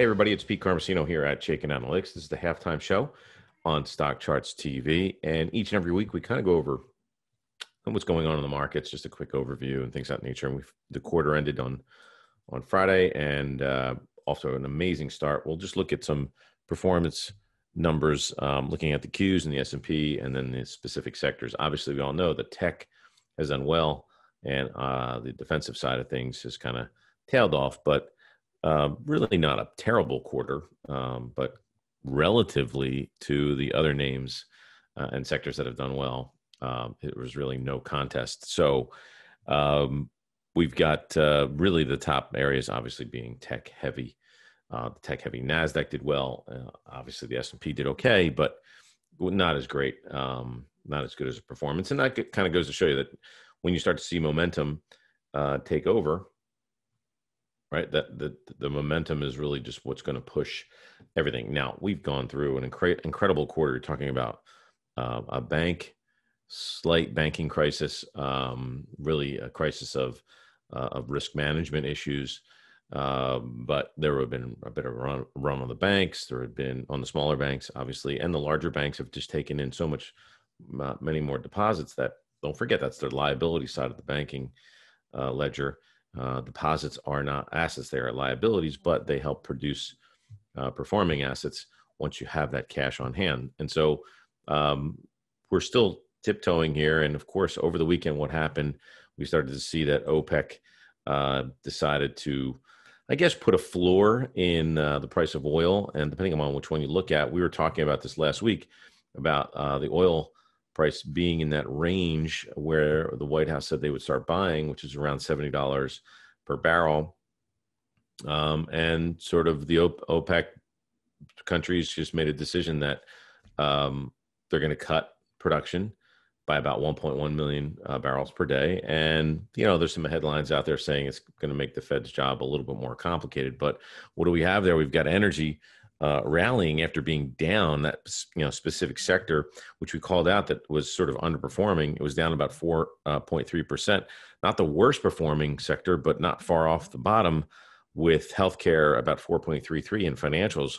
Hey, everybody, it's Pete Carmasino here at Chaikin Analytics. This is the halftime show on Stock Charts TV. And each and every week, we kind of go over what's going on in the markets, just a quick overview and things of that nature. And we the quarter ended on on Friday and uh, also an amazing start. We'll just look at some performance numbers, um, looking at the Qs and the S&P and then the specific sectors. Obviously, we all know that tech has done well and uh, the defensive side of things has kind of tailed off, but uh, really not a terrible quarter, um, but relatively to the other names uh, and sectors that have done well, um, it was really no contest. So um, we've got uh, really the top areas, obviously being tech heavy. Uh, the tech heavy Nasdaq did well. Uh, obviously, the S and P did okay, but not as great, um, not as good as a performance. And that kind of goes to show you that when you start to see momentum take over, right? That the the momentum is really just what's going to push everything. Now we've gone through an incre- incredible quarter. Talking about uh, a bank, slight banking crisis, um, really a crisis of uh, of risk management issues. Um, but there have been a bit of run, run on the banks. There had been on the smaller banks, obviously, and the larger banks have just taken in so much, uh, many more deposits that don't forget that's their liability side of the banking uh, ledger uh, deposits are not assets; they are liabilities, but they help produce uh, performing assets once you have that cash on hand. And so um, we're still tiptoeing here. And of course, over the weekend, what happened? We started to see that OPEC uh, decided to, I guess, put a floor in uh, the price of oil. And depending on which one you look at, we were talking about this last week about uh, the oil price being in that range where the White House said they would start buying, which is around $70 per barrel. Um, and sort of the OPEC countries just made a decision that um, they're going to cut production by about 1.1 million uh, barrels per day. And, you know, there's some headlines out there saying it's going to make the Fed's job a little bit more complicated. But what do we have there? We've got energy uh, rallying after being down that you know specific sector, which we called out that was sort of underperforming. It was down about four uh, point three percent. Not the worst performing sector, but not far off the bottom. With healthcare about four point three three and financials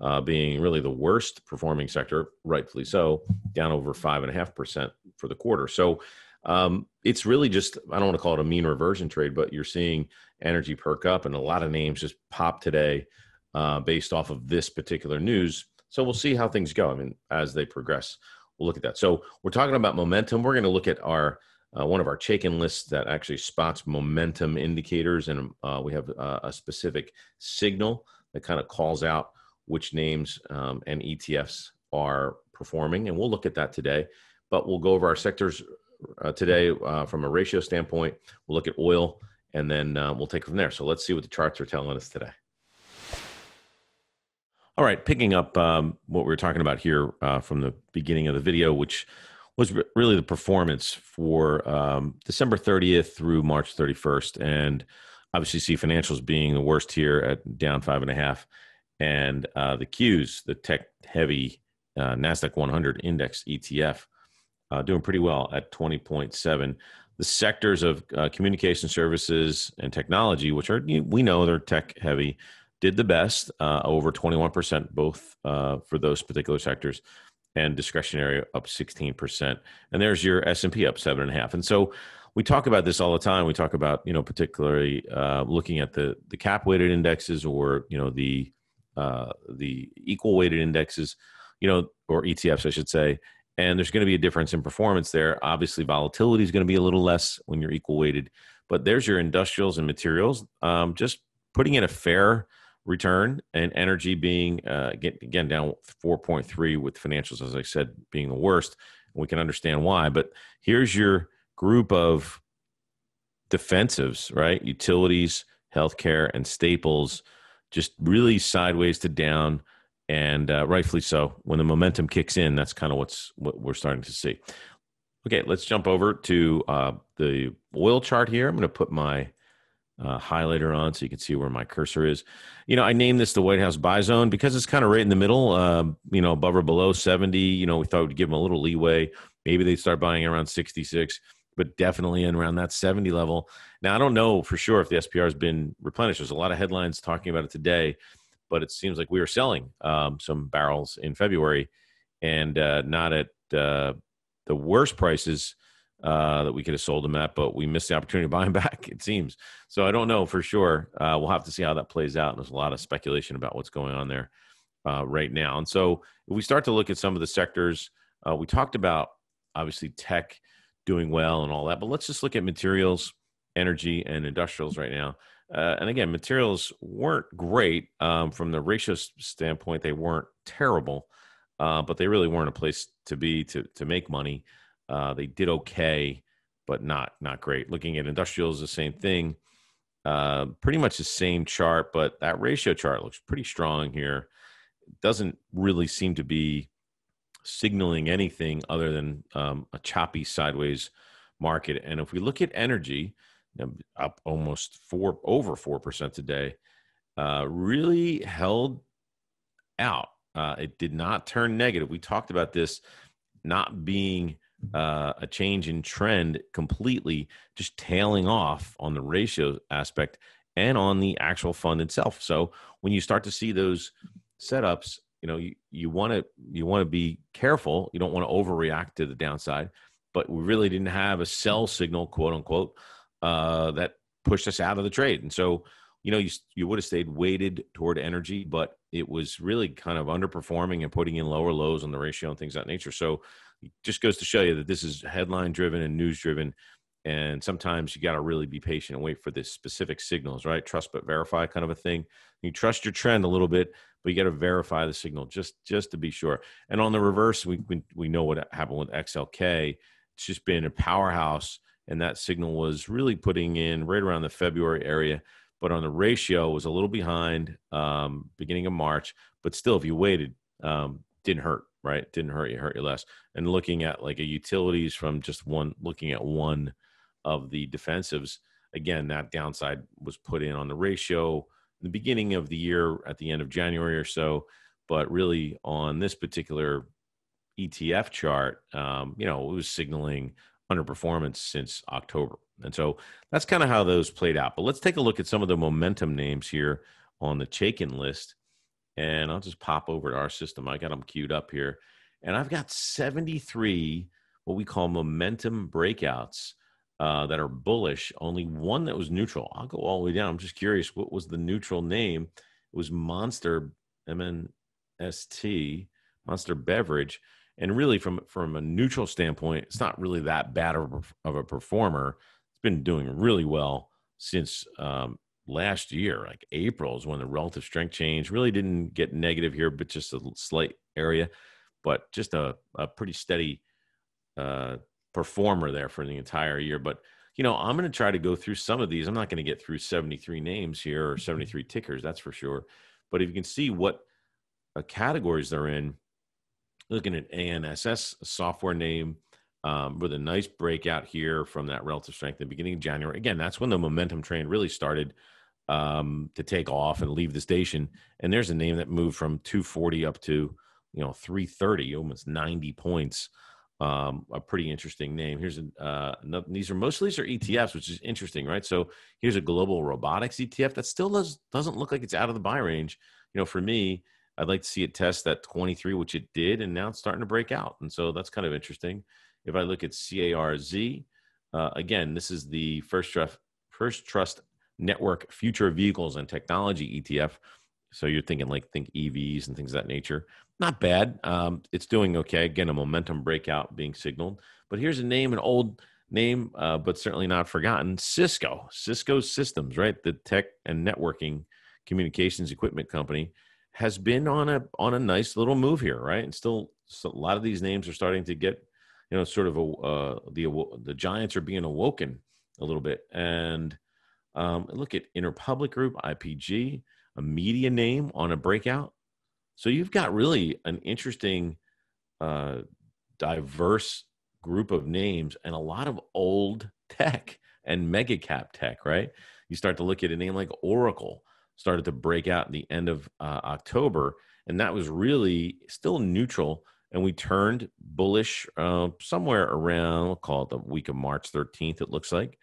uh, being really the worst performing sector, rightfully so, down over five and a half percent for the quarter. So um, it's really just I don't want to call it a mean reversion trade, but you're seeing energy perk up, and a lot of names just pop today uh, based off of this particular news. So we'll see how things go. I mean, as they progress, we'll look at that. So we're talking about momentum. We're going to look at our uh, one of our Chaikin lists that actually spots momentum indicators, and uh, we have uh, a specific signal that kind of calls out which names um, and ETFs are performing, and we'll look at that today. But we'll go over our sectors uh, today uh, from a ratio standpoint. We'll look at oil, and then uh, we'll take it from there. So let's see what the charts are telling us today. All right, picking up um, what we were talking about here uh, from the beginning of the video, which was re- really the performance for um, December 30th through March 31st, and obviously see financials being the worst here at down five and a half, and uh, the Qs, the tech heavy uh, Nasdaq 100 index ETF, uh, doing pretty well at 20.7. The sectors of uh, communication services and technology, which are we know they're tech heavy, did the best, uh, over 21%, both uh, for those particular sectors, and discretionary up 16%. And there's your S&P up 7.5. And so we talk about this all the time. We talk about, you know, particularly uh, looking at the, the cap weighted indexes or, you know, the, uh, the equal weighted indexes, you know, or ETFs, I should say. And there's going to be a difference in performance there. Obviously, volatility is going to be a little less when you're equal weighted. But there's your industrials and materials. Um, just putting in a fair return and energy being uh, again down 4.3 with financials as i said being the worst we can understand why but here's your group of defensives right? Utilities healthcare and staples just really sideways to down and uh, rightfully so. When the momentum kicks in that's kind of what's what we're starting to see. Okay let's jump over to uh, the oil chart here. I'm going to put my uh, highlighter on so you can see where my cursor is. You know, I named this the White House buy zone because it's kind of right in the middle, uh, you know, above or below 70. You know, we thought we'd give them a little leeway. Maybe they start buying around 66, but definitely in around that 70 level. Now, I don't know for sure if the SPR has been replenished. There's a lot of headlines talking about it today, but it seems like we were selling um, some barrels in February, and uh, not at uh, the worst prices uh, that we could have sold them at, but we missed the opportunity to buy them back. It seems so. I don't know for sure. Uh, we'll have to see how that plays out. And there's a lot of speculation about what's going on there uh, right now, and so if we start to look at some of the sectors, uh, we talked about obviously tech doing well and all that, but let's just look at materials, energy, and industrials right now. Uh, and again, materials weren't great um, from the ratio standpoint. They weren't terrible, uh, but they really weren't a place to be to to make money. Uh, they did okay, but not not great. Looking at industrials, the same thing. Uh, pretty much the same chart, but that ratio chart looks pretty strong here. It doesn't really seem to be signaling anything other than um, a choppy sideways market. And if we look at energy, up almost four over four percent today, uh, really held out. Uh, it did not turn negative. We talked about this not being uh, a change in trend completely, just tailing off on the ratio aspect and on the actual fund itself. So when you start to see those setups, you know you, want to you want to be careful. You don't want to overreact to the downside. But we really didn't have a sell signal, quote unquote, uh, that pushed us out of the trade. And so, you know, you, you would have stayed weighted toward energy, but it was really kind of underperforming and putting in lower lows on the ratio and things of that nature. So just goes to show you that this is headline driven and news driven. And sometimes you got to really be patient and wait for the specific signals, right? Trust but verify kind of a thing. You trust your trend a little bit, but you got to verify the signal just just to be sure. And on the reverse, we we, we know what happened with XLK. It's just been a powerhouse and that signal was really putting in right around the February area. But on the ratio, was a little behind um, beginning of March. But still, if you waited, um, didn't hurt, right? Didn't hurt you, hurt you less. And looking at like a utilities from just one, looking at one of the defensives, again, that downside was put in on the ratio the beginning of the year at the end of January or so. But really, on this particular ETF chart, um, you know, it was signaling underperformance since October. And so that's kind of how those played out. But let's take a look at some of the momentum names here on the Chaikin list. And I'll just pop over to our system. I got them queued up here. And I've got 73 what we call momentum breakouts uh, that are bullish, only one that was neutral. I'll go all the way down. I'm just curious what was the neutral name? It was Monster, M N S T, Monster Beverage and really from from a neutral standpoint it's not really that bad of a performer it's been doing really well since um, last year. Like april is when the relative strength change really didn't get negative here but just a slight area but just a, a pretty steady uh, performer there for the entire year. But you know i'm going to try to go through some of these. I'm not going to get through 73 names here or 73 tickers that's for sure. But if you can see what uh, categories they're in looking at ANSS software name um, with a nice breakout here from that relative strength in the beginning of January. Again, that's when the momentum train really started um, to take off and leave the station. And there's a name that moved from 240 up to you know 330, almost 90 points. Um, a pretty interesting name. Here's uh, these are mostly these are ETFs, which is interesting, right? So here's a global robotics ETF that still does doesn't look like it's out of the buy range. You know, for me, I'd like to see it test that 23, which it did, and now it's starting to break out. And so that's kind of interesting. If I look at CARZ, uh, again, this is the first trust, first trust network future vehicles and technology ETF. So you're thinking like think EVs and things of that nature. Not bad. Um, it's doing okay. Again, a momentum breakout being signaled. But here's a name, an old name, uh, but certainly not forgotten. Cisco, Cisco Systems, right? The tech and networking communications equipment company has been on a on a nice little move here, right? And still, so a lot of these names are starting to get, you know, sort of a uh, the the giants are being awoken a little bit. And um, look at Interpublic Group, IPG, a media name on a breakout. So you've got really an interesting, uh, diverse group of names and a lot of old tech and mega cap tech, right? You start to look at a name like Oracle started to break out at the end of uh, October, and that was really still neutral. And we turned bullish uh, somewhere around, we'll call it the week of March 13th, it looks like.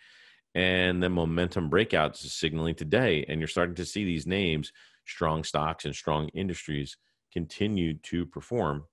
And then momentum breakouts is signaling today. And you're starting to see these names strong stocks and strong industries continue to perform.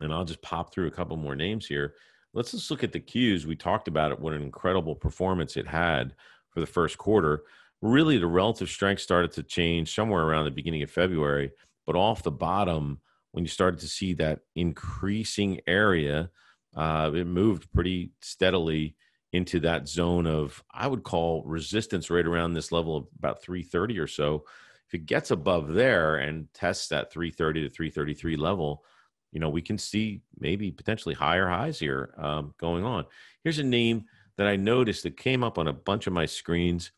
And I'll just pop through a couple more names here. Let's just look at the Qs We talked about it, what an incredible performance it had for the first quarter. Really, the relative strength started to change somewhere around the beginning of February, but off the bottom, when you started to see that increasing area, uh, it moved pretty steadily into that zone of I would call resistance right around this level of about 330 or so. If it gets above there and tests that 330 to 333 level, you know we can see maybe potentially higher highs here um, going on. Here's a name that I noticed that came up on a bunch of my screens.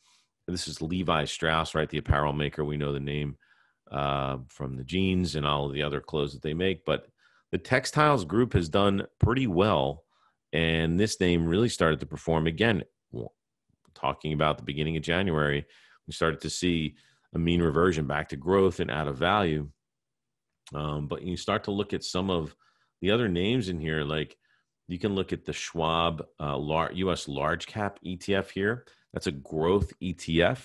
This is Levi Strauss, right? The apparel maker. We know the name uh, from the jeans and all of the other clothes that they make, but the textiles group has done pretty well and this name really started to perform again. Talking about the beginning of January, we started to see a mean reversion back to growth and out of value. Um, but you start to look at some of the other names in here, like you can look at the Schwab uh, US large cap ETF here. That's a growth ETF.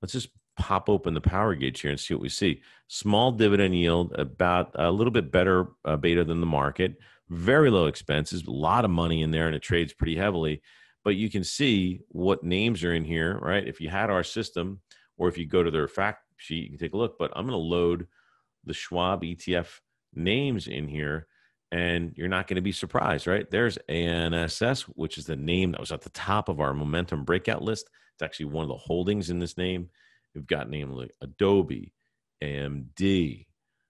Let's just pop open the power gauge here and see what we see. Small dividend yield, about a little bit better uh, beta than the market very low expenses, a lot of money in there, and it trades pretty heavily. But you can see what names are in here, right? If you had our system, or if you go to their fact sheet, you can take a look. But I'm going to load the Schwab ETF names in here, and you're not going to be surprised, right? There's ANSS, which is the name that was at the top of our momentum breakout list. It's actually one of the holdings in this name. We've got names like Adobe, AMD,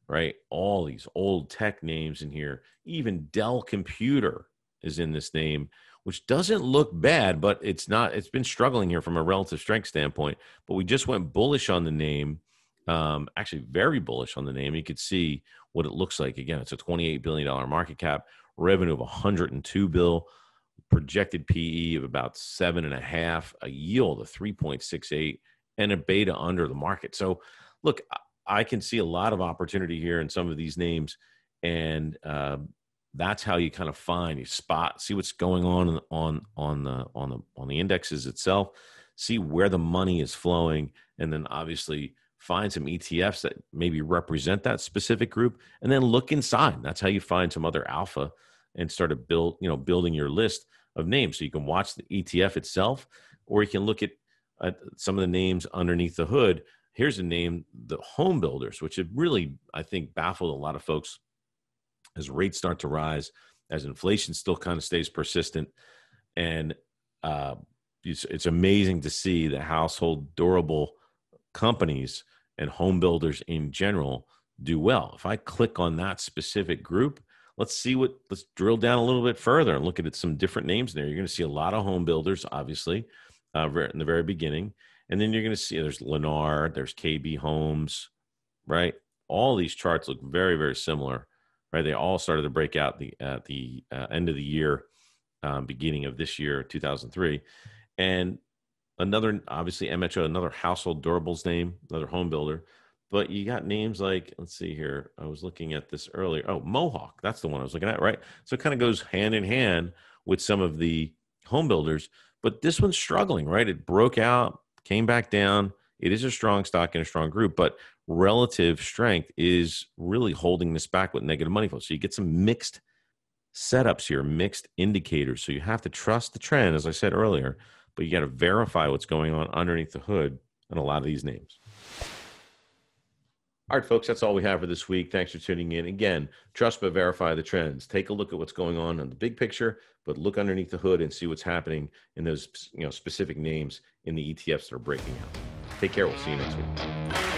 right? All these old tech names in here. Even Dell Computer is in this name, which doesn't look bad, but it's not. It's been struggling here from a relative strength standpoint. But we just went bullish on the name. Um, actually, very bullish on the name. You could see what it looks like. Again, it's a $28 billion market cap, revenue of 102 bill, projected PE of about seven and a half, a yield of 3.68, and a beta under the market. So, look, I can see a lot of opportunity here in some of these names, and uh, that's how you kind of find you spot, see what's going on on on the on the on the indexes itself, see where the money is flowing, and then obviously find some ETFs that maybe represent that specific group, and then look inside. That's how you find some other alpha and start to build, you know, building your list of names. So you can watch the ETF itself, or you can look at, at some of the names underneath the hood here's a name, the home builders, which have really, I think, baffled a lot of folks as rates start to rise, as inflation still kind of stays persistent. And uh, it's, it's amazing to see the household durable companies and home builders in general do well. If I click on that specific group, let's see what let's drill down a little bit further and look at some different names there. You're going to see a lot of home builders, obviously, uh, in the very beginning. And then you're going to see there's Lennar, there's KB Homes, right? All these charts look very, very similar, right? They all started to break out the at the uh, end of the year, um, beginning of this year, 2003, and another obviously MHO, another household durables name, another home builder. But you got names like let's see here. I was looking at this earlier. Oh, Mohawk, that's the one I was looking at, right? So it kind of goes hand in hand with some of the home builders. But this one's struggling, right? It broke out came back down. It is a strong stock and a strong group, but relative strength is really holding this back with negative money flow. So you get some mixed setups here, mixed indicators. So you have to trust the trend, as I said earlier, but you got to verify what's going on underneath the hood on a lot of these names. All right, folks, that's all we have for this week. Thanks for tuning in. Again, trust but verify the trends. Take a look at what's going on in the big picture, but look underneath the hood and see what's happening in those you know specific names in the ETFs that are breaking out. Take care. We'll see you next week.